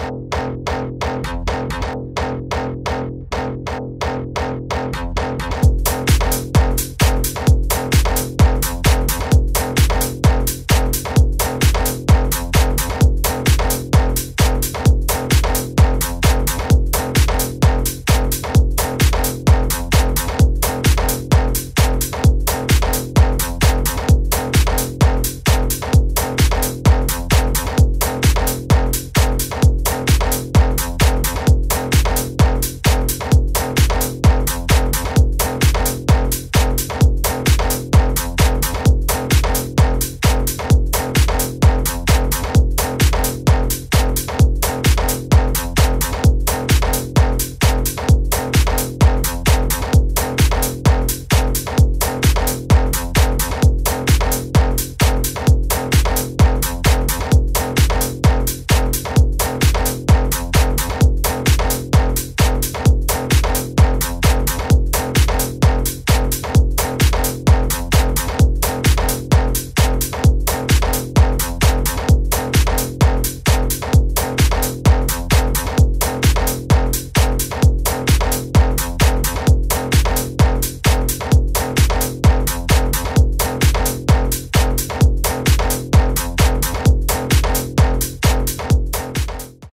you